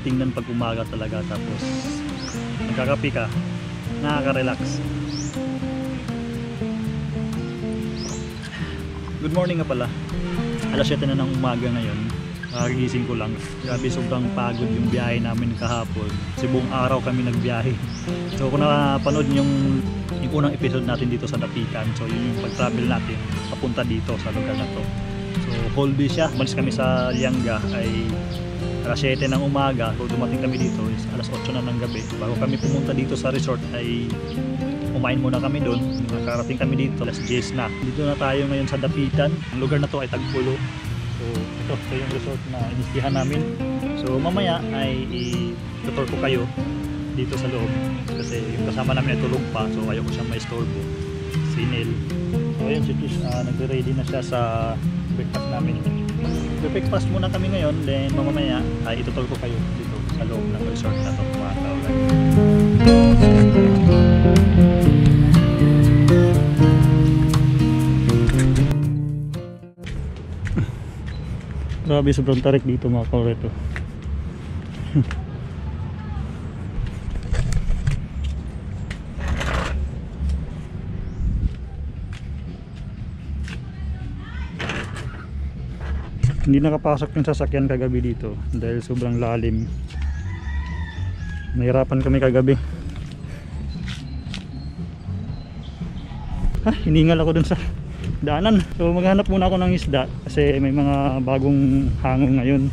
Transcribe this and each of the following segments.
tingnan pag umaga talaga tapos magkakapi ka nakaka-relax good morning nga pala alas 7 na ng umaga ngayon Kagising ko lang. Grabe sobrang pagod yung biyahe namin kahapon. Kasi buong araw kami nagbiyahe. So kung napanood yung, yung unang episode natin dito sa Dapitan, so yun yung pag-travel natin papunta dito sa lugar na to. So whole day siya. Malis kami sa Lianga ay alas 7 ng umaga. So dumating kami dito is alas 8 na ng gabi. Bago kami pumunta dito sa resort ay kumain muna kami doon. Nakarating kami dito, alas 10 na. Dito na tayo ngayon sa Dapitan. Ang lugar na to ay Tagpulo. So ito, ito yung resort na inistihan namin. So mamaya ay i-tutor ko kayo dito sa loob. Kasi yung kasama namin ay tulog pa. So ayaw ko siyang maistorbo. Si Neil. So ayun si Trish, uh, nagre-ready na siya sa breakfast namin. Breakfast muna kami ngayon. Then mamaya ay itutur ko kayo dito sa loob ng resort na to. Mga kaulan. Grabe sobrang tarik dito mga kaureto. Hindi nakapasok yung sasakyan kagabi dito dahil sobrang lalim. Nahirapan kami kagabi. Ah, hiningal ako dun sa daanan. So maghanap muna ako ng isda kasi may mga bagong hangong ngayon.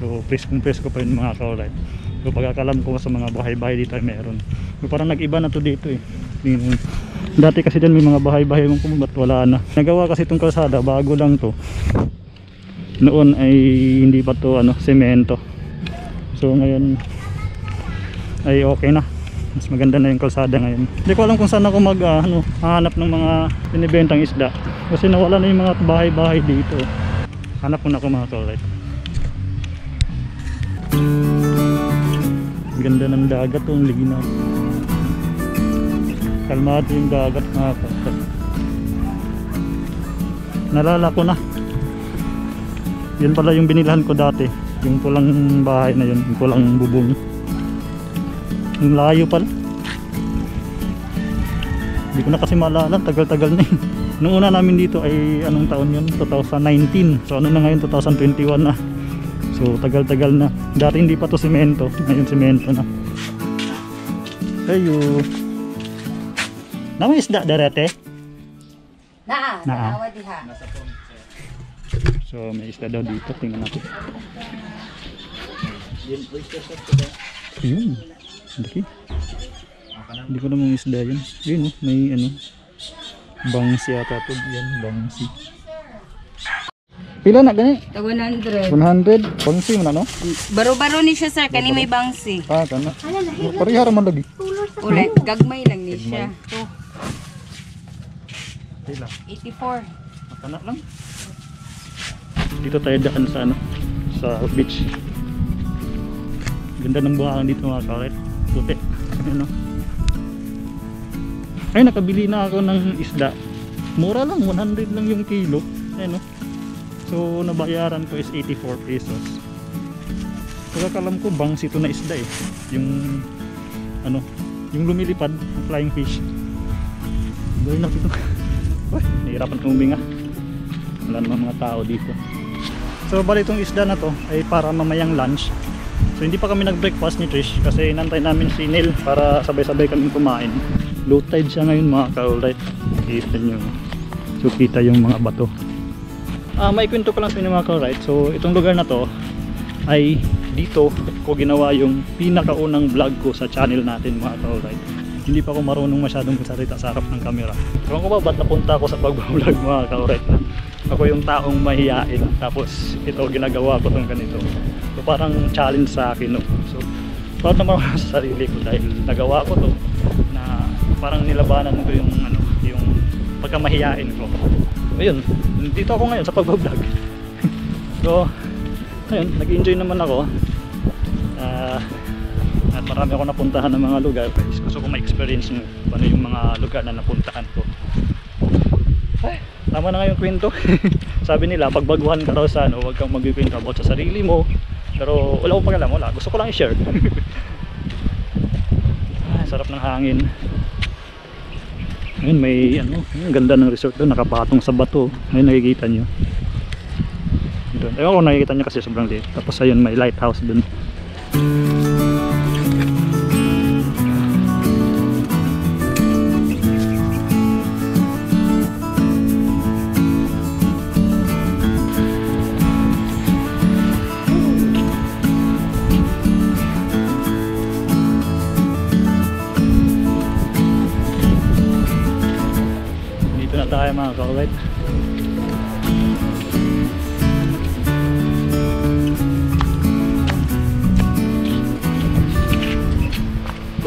So preskong presko pa yun mga kaulit. So pagkakalam ko sa mga bahay-bahay dito ay meron. So, parang nag-iba na to dito eh. Dati kasi din may mga bahay-bahay kung ba't wala na. Nagawa kasi itong kalsada bago lang to. Noon ay hindi pa to ano, semento. So ngayon ay okay na. Mas maganda na yung kalsada ngayon. Hindi ko alam kung saan ako mag ah, ano, hanap ng mga binibentang isda. Kasi nawala na yung mga bahay-bahay dito. Hanap muna ako mga kaulit ganda ng dagat oh, ang linaw kalmado yung dagat mga kaulit nalala ko na yun pala yung binilahan ko dati. Yung pulang bahay na yun yung pulang bubong. Ang layo pala. Hindi ko na kasi maalala. Tagal-tagal na yun. Nung una namin dito ay anong taon yun? 2019 so ano na ngayon? 2021 na. So tagal-tagal na. Dati hindi pa to semento ngayon semento na. Ayo naman isda darete Naa, Naa. naawa diha. So may isda daw dito. Tingnan natin. Yun laki. Hindi ko naman isda yun. Yun oh, may ano bangsi yata to. Yan bangsi. Pila na gani? Tag 100. 100 bangsi mo na no Baro-baro ni siya sir, kani may bangsi. ah kana. Parihara man lagi. Ulit, gagmay lang ni siya. To, pila 84. kana lang dito tayo daan sa ano sa beach. Ganda ng buhangin dito mga karet puti. Ano ay nakabili na ako ng isda. Mura lang 100 lang yung kilo. Ano so nabayaran ko is 84 pesos. Pagkakalam ko bangs ito na isda eh. Yung ano yung lumilipad flying fish. Gawin na ito Uy, nahirapan kong huminga. Wala namang mga tao dito so bali itong isda na to ay para mamayang lunch. So hindi pa kami nag breakfast ni Trish kasi inantay namin si Neil para sabay-sabay kami kumain. Low tide siya ngayon mga ka-alright. Kita nyo so kita yung mga bato. Ah may kwento ko lang sa inyo mga ka-alright. So itong lugar na to ay dito ko ginawa yung pinakaunang vlog ko sa channel natin mga ka-alright. Hindi pa ako marunong masyadong magsalita sa harap ng camera. Ewan ko ba ba't napunta ako sa pag-vlog mga ka-alright ako yung taong mahihain tapos ito ginagawa ko tong ganito. So parang challenge sa akin no? so proud naman ako sa sarili ko dahil nagawa ko to na parang nilabanan ko yung ano yung pagkamahiyain ko. Ayun dito ako ngayon sa pag-vlog so ayun nag-enjoy naman ako. Ah, at marami ako napuntahan ng mga lugar. Guys gusto ko ma-experience nyo kung ano yung mga lugar na napuntahan ko. Ay, tama na nga yung kwento sabi nila pag baguhan ka raw sa ano huwag kang magkikwento about sa sarili mo Pero wala akong pagalam, wala. Gusto ko lang i-share. Ay, sarap ng hangin. Ayun, may ano, ang ganda ng resort doon, nakapatong sa bato. Ayun, nakikita nyo. Doon. Ewan ko nakikita nyo kasi sobrang liit. Tapos ayun, may lighthouse doon.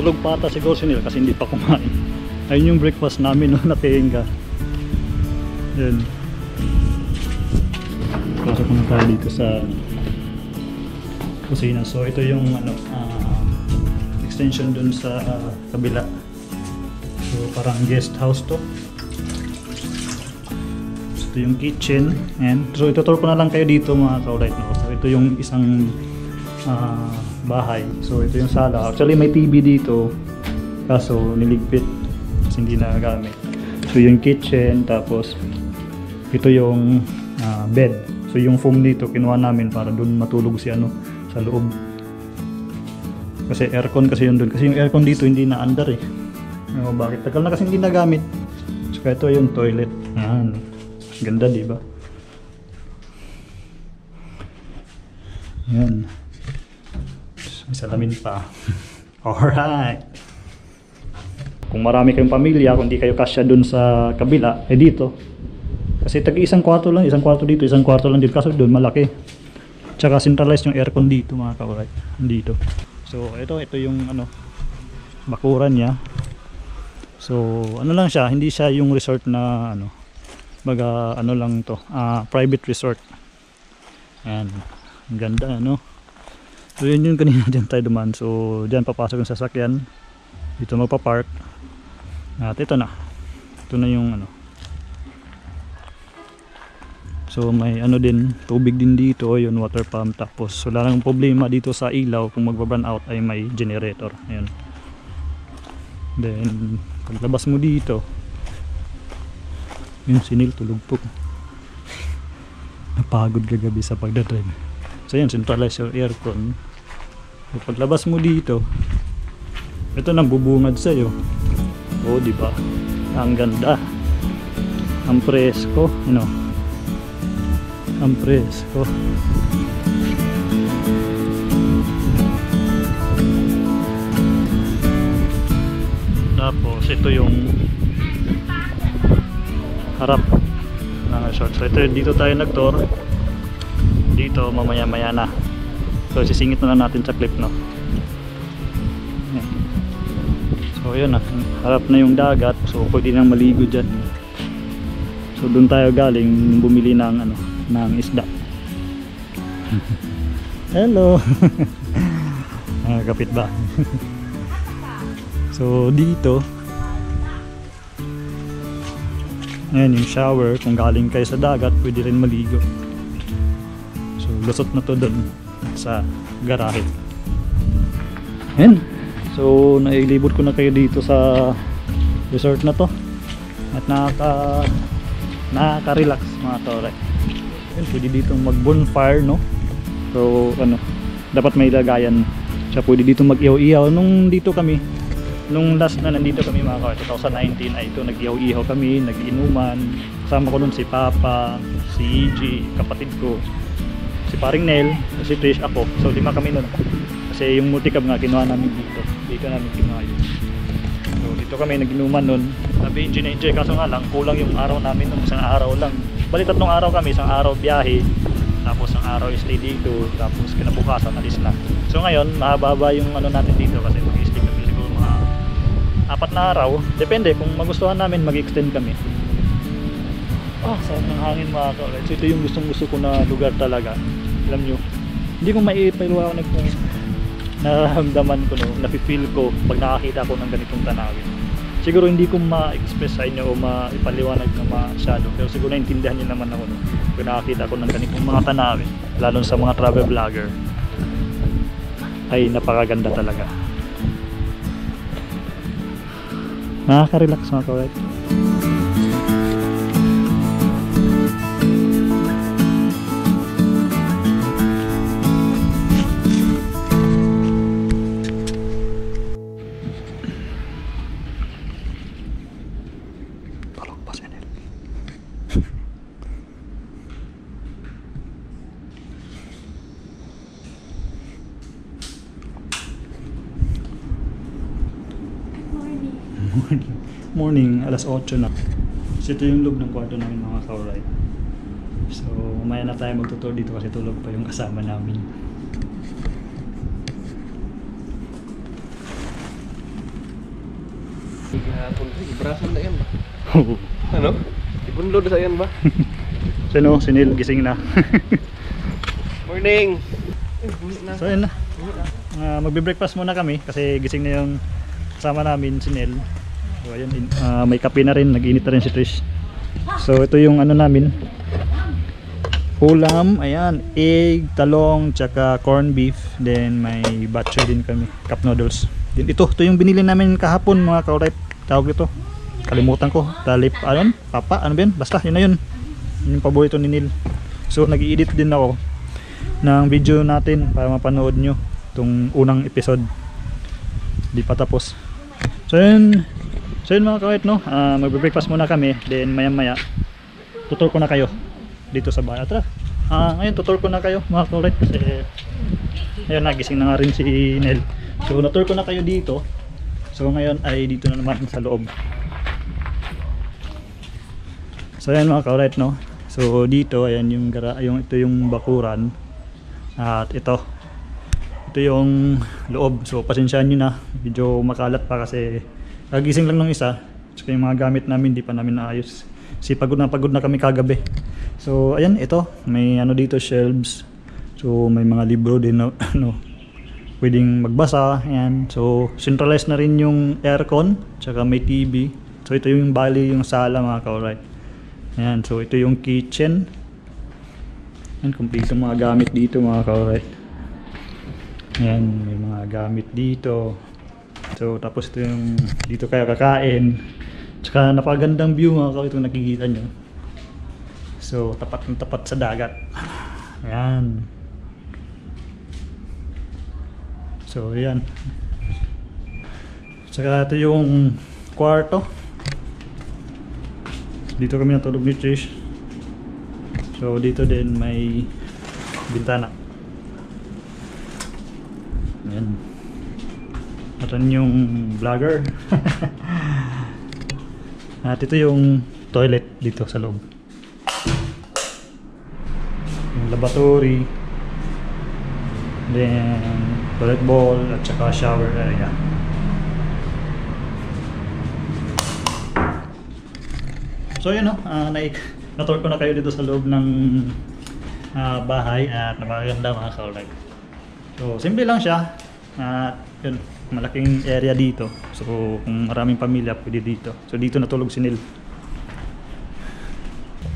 Tulog pa siguro si Neil kasi hindi pa kumain. Ayun yung breakfast namin no, na tenga. Yan. Pasok na tayo dito sa kusina. So ito yung ano, ah, extension dun sa ah, kabila. So parang guest house to. Ito yung kitchen and so itutur ko na lang kayo dito mga kaulit no. So ito yung isang ah, bahay. So ito yung sala. Actually may TV dito kaso niligpit kasi hindi nagagamit. So yung kitchen tapos ito yung ah, bed. So yung foam dito kinuha namin para doon matulog si ano sa loob. Kasi aircon kasi yun doon. Kasi yung aircon dito hindi na under eh. O, bakit? Tagal na kasi hindi nagamit. Saka ito yung toilet. Yan. Ganda, di ba? Yan. May salamin pa. Alright. Kung marami kayong pamilya, kung di kayo kasya dun sa kabila, eh dito. Kasi tag isang kwarto lang, isang kwarto dito, isang kwarto lang dito. Kaso doon malaki. Tsaka centralized yung aircon dito mga kawaray. Dito. So ito, ito yung ano, bakuran niya. So, ano lang siya, hindi siya yung resort na ano, baga ano lang to, ah, private resort. Ayan, ang ganda ano. So, yun yung kanina dyan tayo duman. So, dyan papasok yung sasakyan. Dito magpa-park. At ito na. Ito na yung ano. So, may ano din, tubig din dito, yun, water pump. Tapos, wala nang problema dito sa ilaw. Kung magbabrun out ay may generator. Ayan. Then, paglabas mo dito, yung sinil tulog po. Napagod kagabi sa pagdadrive. So yan, centralize yung aircon. So, paglabas mo dito, ito nang bubungad sa'yo. Oo, di ba? Ang ganda. Ang presko, you know. Ang presko. Tapos ito yung harap ng resort. So ito, dito tayo nag-tour. Dito mamaya maya na. So sisingit na lang natin sa clip no. So yun na, harap na yung dagat. So pwede nang maligo dyan. So doon tayo galing bumili ng ano, ng isda. Hello. ah, kapit ba? So dito Ayan yung shower Kung galing kayo sa dagat Pwede rin maligo lusot na to dun Sa garahe. Ayan. So nailibot ko na kayo dito sa Resort na to. At nakaka Nakaka-relax mga tore. Ayan pwede dito mag bonfire no? So ano Dapat may lagayan. Siya pwede dito mag-ihaw-ihaw. Nung dito kami nung last na nandito kami mga ka 2019 ay ito nag-ihaw-ihaw kami nag-inuman. Kasama ko nun si Papa si EG kapatid ko si paring Nel si Trish ako. So lima kami nun. Kasi yung multicab nga kinuha namin dito. Dito namin kinuha yun. So dito kami nag-inuman nun. Sabi enjoy na enjoy kaso nga lang kulang yung araw namin nung isang araw lang. Bali tatlong araw kami. Isang araw biyahe. Tapos ang araw stay dito. Tapos kinabukasan alis na. So ngayon mahaba yung ano natin dito kasi mag-stay kami siguro mga apat na araw. Depende kung magustuhan namin mag-extend kami ah sarap ng hangin mga kaulit ito yung gustong gusto ko na lugar talaga. Alam nyo hindi ko maipaliwanag kung nararamdaman ko no? Napifeel ko pag nakakita ko ng ganitong tanawin. Siguro hindi ko ma-express sa inyo o maipaliwanag na masyado pero siguro naintindihan nyo naman ako no? Pag nakakita ko ng ganitong mga tanawin lalo sa mga travel vlogger ay napakaganda talaga. Nakaka-relax mga kawet. Morning. Morning, alas 8 na. So ito yung loob ng kwarto namin mga kauray. So mamaya na tayo magtutur dito kasi tulog pa yung kasama namin. Ibrasan na yan ba? Ano? Ibunlod sa yan ba? so no, si Neil gising na. Morning! Eh, so yun na. Uh, magbe-breakfast muna kami kasi gising na yung kasama namin si Neil. So ayun, ah, may kape na rin, nag-init na rin si Trish. So ito yung ano namin. Ulam, ayan, egg, talong, tsaka corn beef. Then may batcho din kami, cup noodles. Then ito, ito yung binili namin kahapon mga kaurait. Tawag ito. Kalimutan ko. Talip, ano? Papa, ano ba yun? Basta, yun na yun. Yun yung paborito ni Neil. So nag-i-edit din ako ng video natin para mapanood nyo itong unang episode. Di pa tapos. So yun, so yun mga kawit no, Ah, magbe-breakfast muna kami, then maya maya tutor ko na kayo dito sa bahay. Tara, Ah, ngayon tutor ko na kayo mga kawit kasi ayun nagising na nga rin si Nel. So natutor ko na kayo dito. So ngayon ay dito na naman sa loob. So ayan mga kawit no. So dito ayan yung gara yung ito yung bakuran. At ito ito yung loob. So pasensyahan nyo na. Medyo makalat pa kasi kagising lang ng isa. Tsaka yung mga gamit namin di pa namin naayos. Si pagod na pagod na kami kagabi. So ayan ito. May ano dito shelves. So may mga libro din na ano pwedeng magbasa. Ayan. So centralized na rin yung aircon. Tsaka may TV. So ito yung bali yung sala mga ka-alright. Ayan. So ito yung kitchen. Ayan. Kompleto mga gamit dito mga ka-alright. Ayan, may mga gamit dito. So, tapos ito yung dito kayo kakain. Tsaka napakagandang view mga kawit kung nakikita nyo. So, tapat ng tapat sa dagat. Ayan. So, ayan. Tsaka ito yung kwarto. Dito kami natulog ni Trish. So, dito din may bintana. Yan. At yan yung vlogger. At ito yung toilet dito sa loob. Yung lavatory. Then, toilet bowl at saka shower area. So yun no, uh, naik na-tour ko na kayo dito sa loob ng ah, bahay at napakaganda mga kaulay. So, simple lang siya. At yun, malaking area dito. So, kung maraming pamilya, pwede dito. So, dito natulog si Neil.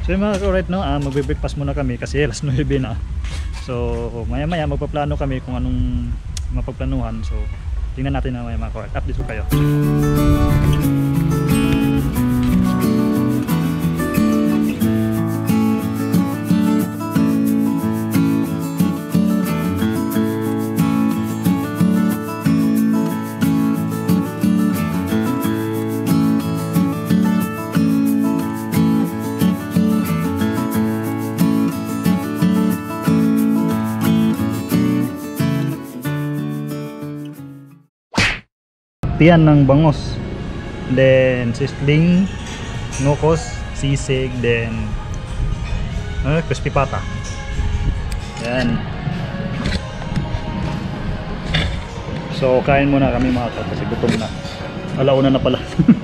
So, yung mga right no, ah, magbe-breakfast muna kami kasi alas 9 na. So, maya-maya magpaplano kami kung anong mapagplanuhan. So, tingnan natin na maya mga correct. Update ko kayo. Tiyan ng bangos. Then, sisling, nukos, sisig, then, ano, crispy pata. Yan. So, kain muna kami mga kasi gutom na. Alauna na pala.